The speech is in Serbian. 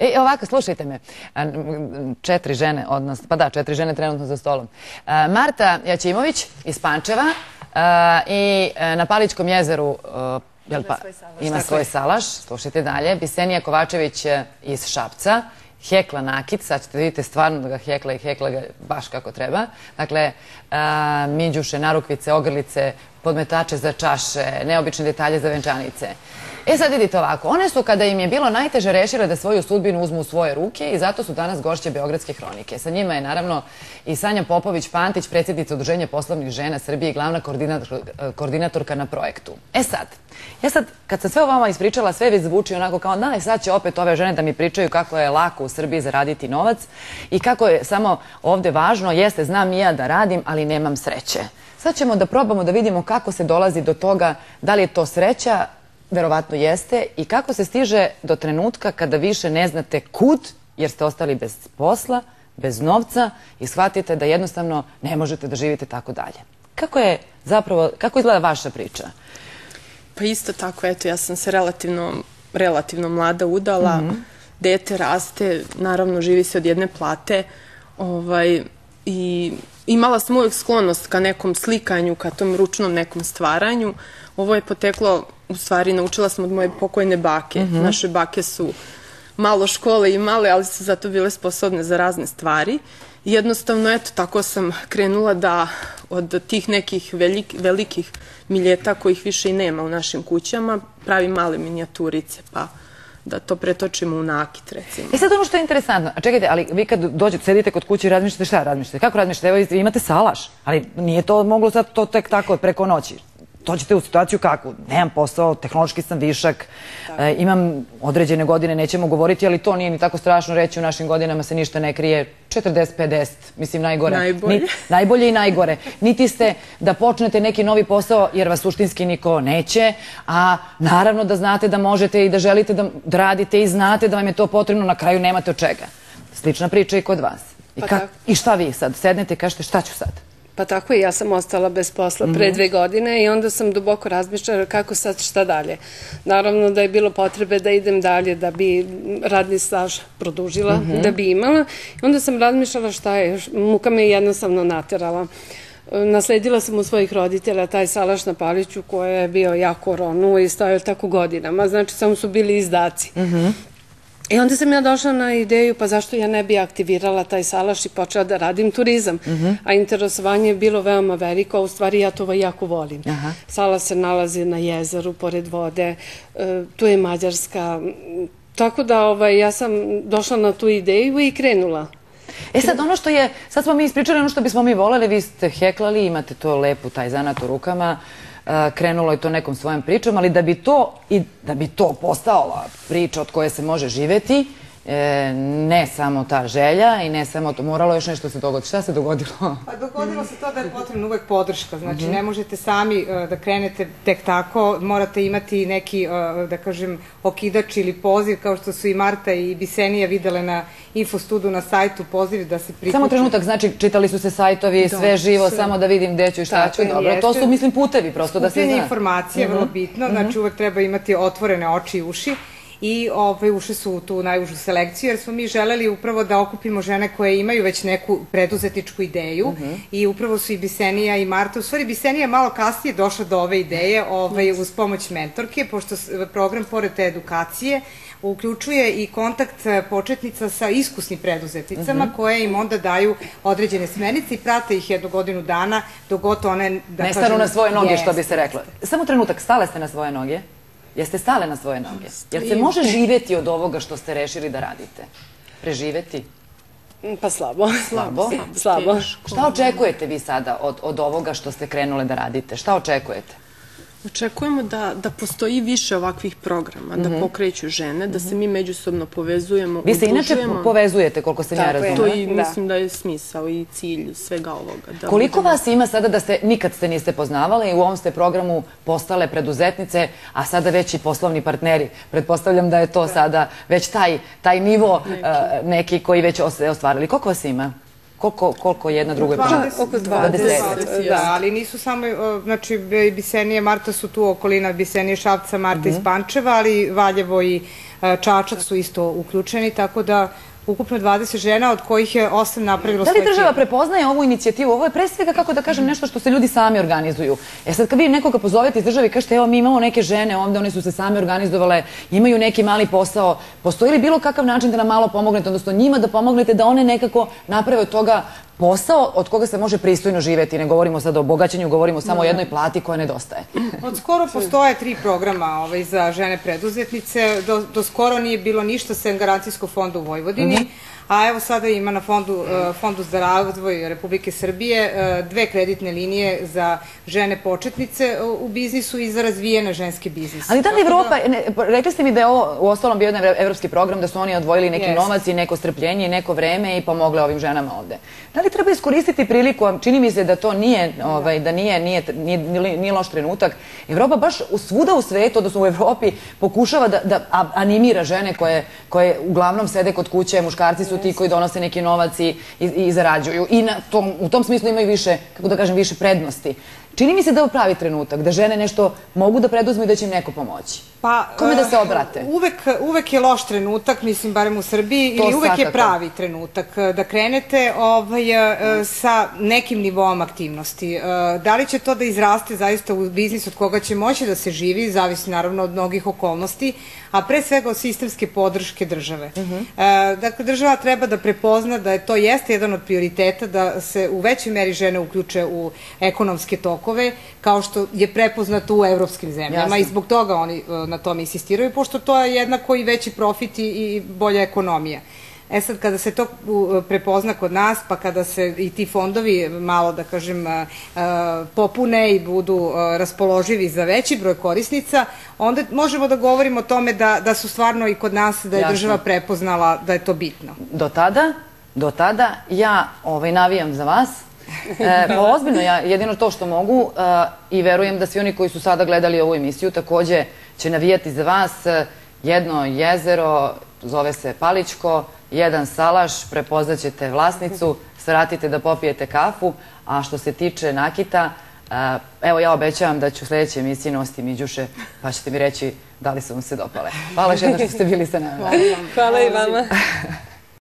E, ovako, slušajte me. Četiri žene, odnosno, pa da, četiri žene trenutno za stolom. Marta Jaćimović iz Pančeva i e, na Paličkom jezeru e, jel pa, ima svoj salaš. Slušajte dalje. Bisenija Kovačević e, iz Šapca. Hekla Nakit, sad ćete vidite stvarno da ga hekla i hekla ga baš kako treba. Dakle, a, minđuše, narukvice, ogrlice, podmetače za čaše, neobične detalje za venčanice. E sad vidite ovako, one su kada im je bilo najteže rešile da svoju sudbinu uzmu u svoje ruke i zato su danas gošće Beogradske hronike. Sa njima je naravno i Sanja Popović-Pantić, predsjednica Udruženja poslovnih žena Srbije i glavna koordinator, koordinatorka na projektu. E sad, ja sad, kad sam sve o vama ispričala, sve već zvuči onako kao, da, sad će opet ove žene da mi pričaju kako je lako u Srbiji zaraditi novac i kako je samo ovde važno, jeste, znam i ja da radim, ali nemam sreće. Sad ćemo da probamo da vidimo kako se dolazi do toga, da li je to sreća, verovatno jeste, i kako se stiže do trenutka kada više ne znate kud, jer ste ostali bez posla, bez novca i shvatite da jednostavno ne možete da živite tako dalje. Kako je zapravo, kako izgleda vaša priča? Pa isto tako, eto, ja sam se relativno, relativno mlada udala, Mhm. dete raste, naravno živi se od jedne plate, ovaj, i imala sam uvek sklonost ka nekom slikanju, ka tom ručnom nekom stvaranju. Ovo je poteklo, u stvari, naučila sam od moje pokojne bake. Mhm. Naše bake su malo škole imale, ali su zato bile sposobne za razne stvari. I jednostavno, eto, tako sam krenula da od tih nekih velik, velikih miljeta kojih više i nema u našim kućama, pravim male minijaturice, pa da to pretočimo u nakit, recimo. E sad ono što je interesantno, a čekajte, ali vi kad dođete, sedite kod kuće i razmišljate šta razmišljate, kako razmišljate, evo imate salaš, ali nije to moglo sad to tek tako preko noći. Dođete u situaciju kakvu, nemam posao, tehnološki sam višak, e, imam određene godine, nećemo govoriti, ali to nije ni tako strašno reći, u našim godinama se ništa ne krije, 40-50, mislim najgore. Najbolje. Ni- najbolje i najgore. Niti ste da počnete neki novi posao jer vas suštinski niko neće, a naravno da znate da možete i da želite da, da radite i znate da vam je to potrebno, na kraju nemate od čega. Slična priča i kod vas. I, Pa ka-. I šta vi sad? Sednete i kažete šta ću sad? Pa tako i ja sam ostala bez posla Mhm. pre dve godine i onda sam duboko razmišljala kako sad šta dalje. Naravno da je bilo potrebe da idem dalje da bi radni staž produžila, Mhm. da bi imala. I onda sam razmišljala šta je, muka me jednostavno naterala. Nasledila sam u svojih roditelja taj salaš na Paliću koji je bio jako ronu i stojao tako godinama, znači samo su bili izdaci. I onda sam ja došla na ideju pa zašto ja ne bi aktivirala taj salaš i počela da radim turizam. A interesovanje je bilo veoma veliko, a u stvari ja to jako volim. Aha. Sala se nalazi na jezeru, pored vode, e, tu je Mađarska. Tako da ovaj, ja sam došla na tu ideju i krenula. E sad ono što je, sad smo mi ispričali ono što bismo mi voleli, vi ste heklali, imate to lepo, taj zanat u rukama, e, krenulo je to nekom svojom pričom, ali da bi to, i da bi to postala priča od koje se može živeti, e, ne samo ta želja i ne samo to, moralo još nešto se dogoditi. Šta se dogodilo? Pa dogodilo se to da je potrebna uvek podrška, znači Mhm. ne možete sami e, da krenete tek tako, morate imati neki, e, da kažem, okidač ili poziv, kao što su i Marta i Bisenija videle na infostudu na sajtu, poziv da se priključe. Samo trenutak, znači čitali su se sajtovi, sve živo, samo da vidim gde ću i šta ću. Dobro, to su, mislim, putevi prosto da se zna. Mhm. informacija je vrlo bitno, znači uvek treba imati otvorene oči i uši i ovaj, ušli su u tu najužu selekciju jer smo mi želeli upravo da okupimo žene koje imaju već neku preduzetničku ideju Mhm. i upravo su i Bisenija i Marta, u stvari Bisenija malo kasnije došla do ove ideje ovaj, uz pomoć mentorke, pošto program pored te edukacije uključuje i kontakt e, početnica sa iskusnim preduzetnicama Mhm. koje im onda daju određene smernice i prate ih jednu godinu dana dok god one da ne stanu kažem, na svoje noge, što bi se reklo. Samo trenutak, stale ste na svoje noge? Jeste stale na svoje noge? Jer se može živeti od ovoga što ste rešili da radite? Preživeti? Pa slabo. Slabo? Slabo. Šta očekujete vi sada od, od ovoga što ste krenule da radite? Šta očekujete? Očekujemo da, da postoji više ovakvih programa, Mhm. da pokreću žene, da se mi međusobno povezujemo, Vi se inače povezujete, koliko sam ja razumela. To i Da. mislim da je smisao i cilj svega ovoga. Da Koliko vas ima sada da ste, nikad ste niste poznavale i u ovom ste programu postale preduzetnice, a sada već i poslovni partneri. Pretpostavljam da je to sada već taj, taj nivo neki, neki koji već os- ostvarili. Koliko vas ima? Koliko, koliko jedna drugoj poželi? Oko 20. 20. Da, ali nisu samo, e, znači, e, Bisenije, Marta su tu okolina, Bisenije Šapca, Marta iz Pančeva, ali Valjevo i e, Čačak su isto uključeni, tako da ukupno 20 žena, od kojih je 8 napravilo Da svoj li država prepoznaje ovu inicijativu? Ovo je pre svega, kako da kažem, nešto što se ljudi sami organizuju. E sad kad vi nekoga pozovete iz države i kažete, evo mi imamo neke žene ovde, one su se same organizovale, imaju neki mali posao, postoji li bilo kakav način da nam malo pomognete, odnosno njima da pomognete da one nekako naprave od toga posao od koga se može pristojno živeti. Ne govorimo sad o bogaćenju, govorimo samo o jednoj plati koja nedostaje. Od skoro postoje tri programa ovaj, za žene preduzetnice. Do, do skoro nije bilo ništa sem garancijskog fonda u Vojvodini. A evo sada ima na fondu, eh, fondu za razvoj Republike Srbije eh, dve kreditne linije za žene početnice u biznisu i za razvijene ženske biznise. Ali da li Tako Evropa, ne, rekli ste mi da je ovo u ostalom bio jedan ev- evropski program, da su oni odvojili neki Jeste. novac i neko strpljenje i neko vreme i pomogle ovim ženama ovde. Da li treba iskoristiti priliku, a čini mi se da to nije, ovaj, da nije, nije, nije, nije, loš trenutak. Evropa baš svuda u svetu, odnosno u Evropi, pokušava da, da animira žene koje, koje uglavnom sede kod kuće, muškarci su ti koji donose neki novac i, i, i zarađuju. I na tom, u tom smislu imaju više, kako da kažem, više prednosti. Čini mi se da je pravi trenutak, da žene nešto mogu da preduzmu i da će im neko pomoći. Pa, Kome da se eh, obrate? Uvek, uvek je loš trenutak, mislim, barem u Srbiji, To ili uvek je pravi trenutak eh, da krenete ovaj, eh, sa nekim nivoom aktivnosti. Da li će to da izraste zaista u biznis od koga će moći da se živi, zavisi naravno od mnogih okolnosti, a pre svega od sistemske podrške države. Mhm. Dakle, država treba da prepozna da je to jeste jedan od prioriteta da se u većoj meri žene uključe u ekonomske tokove, kao što je prepoznato u evropskim zemljama i zbog toga oni na tom insistiraju, pošto to je jednako i veći profit i, bolja ekonomija. E sad, kada se to prepozna kod nas, pa kada se i ti fondovi malo, da kažem, popune i budu raspoloživi za veći broj korisnica, onda možemo da govorimo o tome da, da su stvarno i kod nas, da je Jasno. država prepoznala da je to bitno. Do tada, do tada ja ovaj, navijam za vas. E, pa ozbiljno, ja jedino to što mogu e, i verujem da svi oni koji su sada gledali ovu emisiju takođe će navijati za vas. Jedno jezero, zove se Paličko, jedan salaš, prepoznaćete vlasnicu, svratite da popijete kafu, a što se tiče nakita, e, evo ja obećavam da ću u sledećoj emisiji nositi miđuše, pa ćete mi reći da li su vam se dopale. Hvala još jedno što ste bili sa nama. Hvala i vama.